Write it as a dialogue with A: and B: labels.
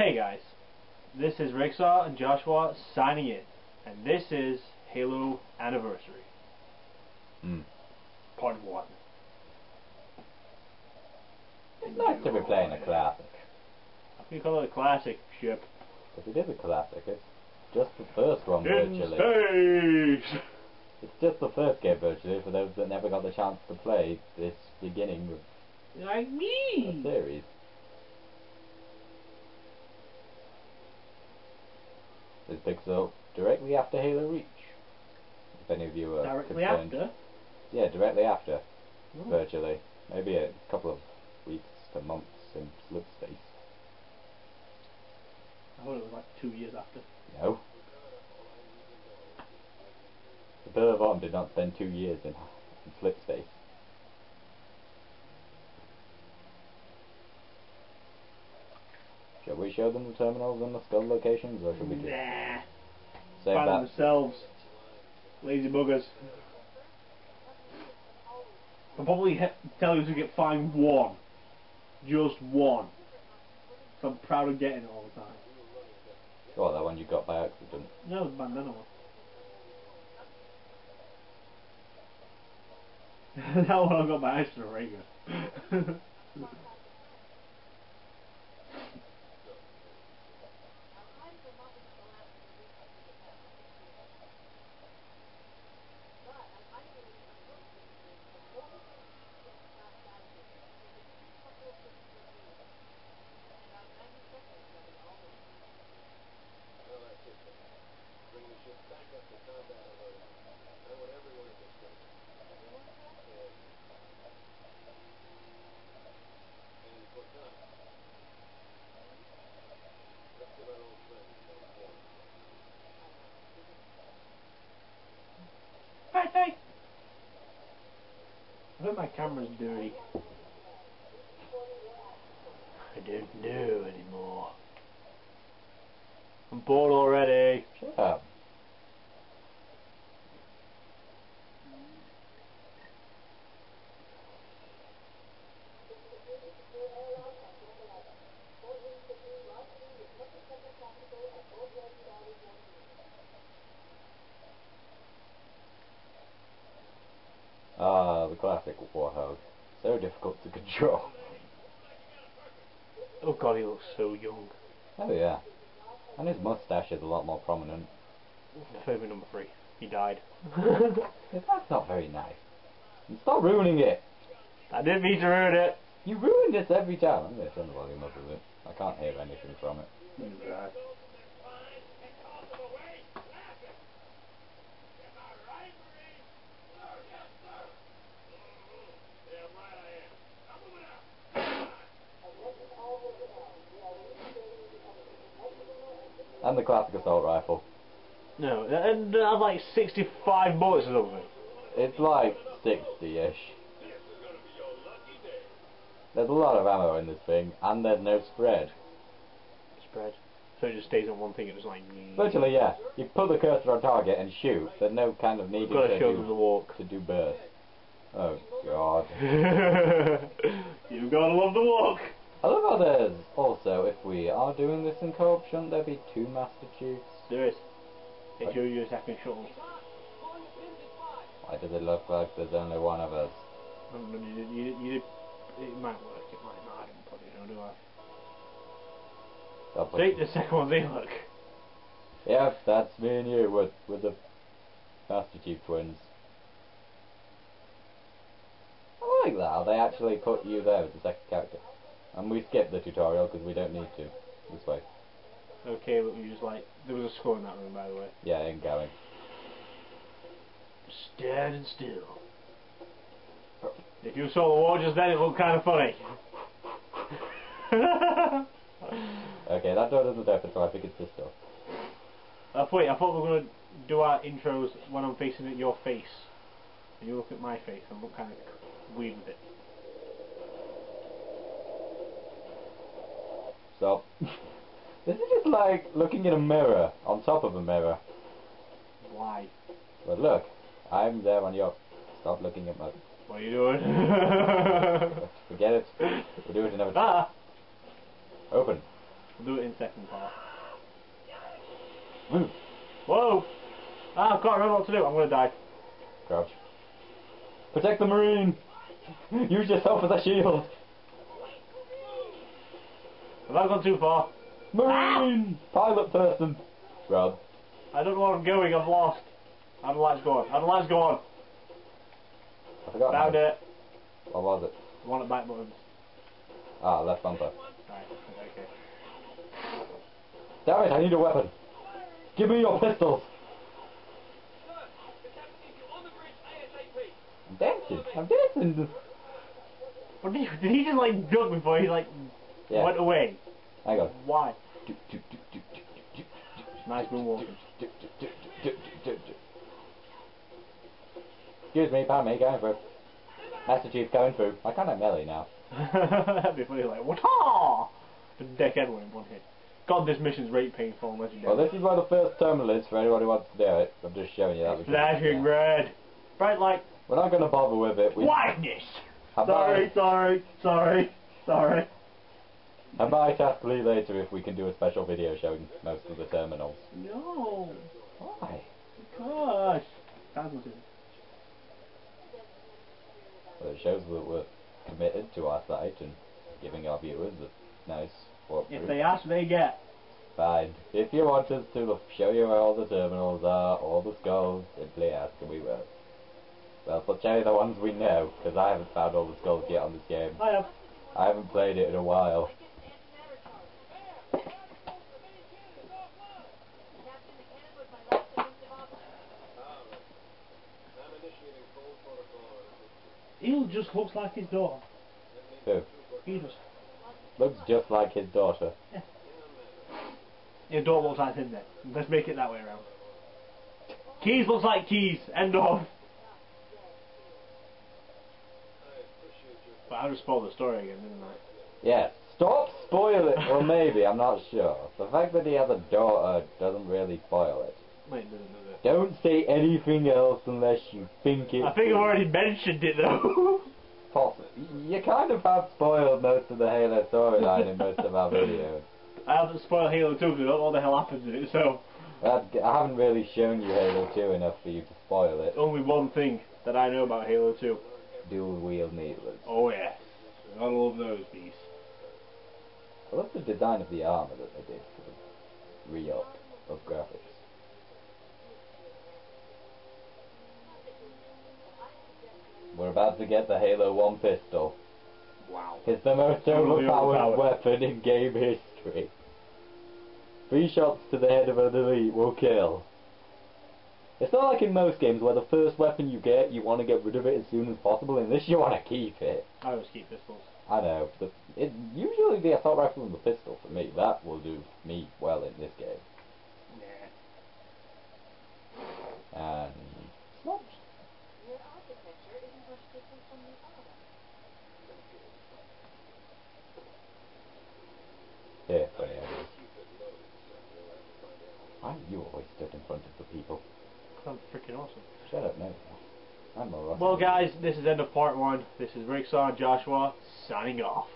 A: Hey guys, this is Ricksaw and Joshua signing in, and this is Halo Anniversary,
B: Mm.
A: Part 1.
B: It's nice to be playing a classic.
A: How can you call it a classic ship?
B: Because it is a classic. It's just the first one
A: In
B: virtually.
A: space!
B: It's just the first game virtually for those that never got the chance to play this beginning of
A: Like me!
B: series. This picks up directly after Halo Reach. If any of you are
A: Directly
B: concerned.
A: after.
B: Yeah, directly after,
A: Oh.
B: virtually. Maybe a couple of weeks to months in slip space.
A: I thought it was like two years after.
B: No. The Pillar of Autumn did not spend two years in, in slip space. Shall we show them the terminals and the skull locations, or should we just
A: Nah.
B: save
A: Find
B: that?
A: themselves. Lazy buggers. I'll probably tell you to get find one. Just one. So I'm proud of getting it all the time.
B: Oh, that one you got by accident.
A: No, the bandana one. that one I got by accident, Ranger. Hey, hey! I think my camera's dirty. I don't know anymore. I'm bored already.
B: Shut up. Ah, the classic Warthog. So
A: Oh god, he looks so young.
B: Oh yeah. And his mustache is a lot more prominent.
A: Favorite number three. He died.
B: That's not very nice. Stop ruining it!
A: I didn't mean to ruin it.
B: You ruin this every time. I'm going to turn the volume up a bit. I can't hear anything from it. And the classic assault rifle.
A: No, and I have like 65 bullets or something.
B: It's like 60-ish. There's a lot of ammo in this thing, and there's no spread.
A: Spread. So it just stays on one thing, it was like...
B: Virtually, yeah. You put the cursor on target and shoot. There's no kind of need to
A: show them the
B: do,
A: walk.
B: to do burst. Oh, God.
A: You've gotta love the walk.
B: I love how there's also, if we are doing this in co-op, shouldn't there be two Master Chiefs?
A: There is. It's you use second shuttle.
B: Why does it look like there's only one of us?
A: I don't you, you, you, it might work, it might not, I don't probably know, do I?
B: Stop
A: See,
B: it.
A: the second one, they look.
B: Yep, that's me and you with, with the Master Chief twins. I like that, how they actually put you there as the second character. And we skipped the tutorial because we don't need to. This way.
A: Okay, but we just like, there was a score in that room, by the way.
B: Yeah, ain't going.
A: Standing still. If you saw the wall just then, it looked kind of funny.
B: Okay, that door doesn't open, so I think it's this door.
A: I thought, I thought we were going to do our intros when I'm facing at your face. And you look at my face and look kind of weird with it.
B: So, this is just like looking in a mirror, on top of a mirror.
A: Why?
B: But look, I'm there on your... Stop looking at my...
A: What are you doing?
B: Forget it. We'll do it another time.
A: ah!
B: Open.
A: We'll do it in second part.
B: Move.
A: Whoa! Ah, I can't remember what to do. I'm gonna die.
B: Crouch. Protect the marine. Use yourself as a shield.
A: Have I gone too far?
B: Marine. Pilot person. Rod.
A: I don't know where I'm going. I'm lost. How the lights go on? How the lights go on?
B: I forgot.
A: Found
B: now.
A: it.
B: What was it?
A: One at back buttons.
B: Ah, left bumper.
A: Right. Okay.
B: Damn it! I need a weapon. Give me your pistols. I'm dancing. I'm dancing.
A: What did, you, did he just like duck before he like
B: Yeah.
A: went away?
B: Hang on.
A: Why? Nice moonwalking.
B: Excuse me, pardon me, going through. Master Chief going through. I kind of melee now.
A: That'd be funny, like, what? The deck everyone in one hit. God, this mission's rate painful unless you
B: Well, this is where the first terminal is for anybody who wants to do it. I'm just showing you that.
A: Flashing red. Bright light.
B: We're not going to bother with it. We,
A: Whiteness.
B: I
A: Sorry, sorry, sorry, sorry.
B: I might ask Lee later if we can do a special video showing most of the terminals.
A: No.
B: Why?
A: Gosh. Sounds like it.
B: Well, it shows that we're committed to our site and giving our viewers a nice walkthrough.
A: If
B: walkthrough.
A: they ask, they get.
B: Fine. If you want us to show you where all the terminals are, all the skulls, simply ask and we will. Well, we'll show you the ones we know, because I haven't found all the skulls yet on this game.
A: I have.
B: I haven't played it in a while.
A: Just looks like his daughter.
B: Who?
A: He does.
B: Looks just like his daughter.
A: Yeah. Your daughter looks like him then. Let's make it that way around. Keyes looks like Keyes. End of. But I just spoiled the story again, didn't I?
B: Yeah. Stop spoiling Well, maybe, I'm not sure. The fact that he has a daughter doesn't really spoil it.
A: Wait, doesn't does it?
B: Don't say anything else unless you think it.
A: I think I've already mentioned it though.
B: Possible. You kind of have spoiled most of the Halo storyline in most of our videos.
A: I haven't spoiled Halo 2 because I don't know what the hell happens in it, so
B: I haven't really shown you Halo 2 enough for you to spoil it.
A: only one thing that I know about Halo 2.
B: Dual wield needlers.
A: Oh yes. I love those beasts.
B: I love the design of the armor that they did for the re-up of graphics. We're about to get the Halo 1 pistol.
A: Wow.
B: It's the most
A: Totally
B: overpowered
A: overpowered.
B: weapon in game history. Three shots to the head of an elite will kill. It's not like in most games where the first weapon you get, you want to get rid of it as soon as possible. In this, you want to keep it.
A: I always keep pistols.
B: I know. The, it, usually the assault rifle and the pistol for me. That will do me well in this game.
A: Yeah.
B: And it's not here for any ideas. Why you always stood in front of the people?
A: I'm freaking awesome.
B: Shut up, no. I'm more
A: Well guys, this is end of part one. This is Rickson Joshua signing off.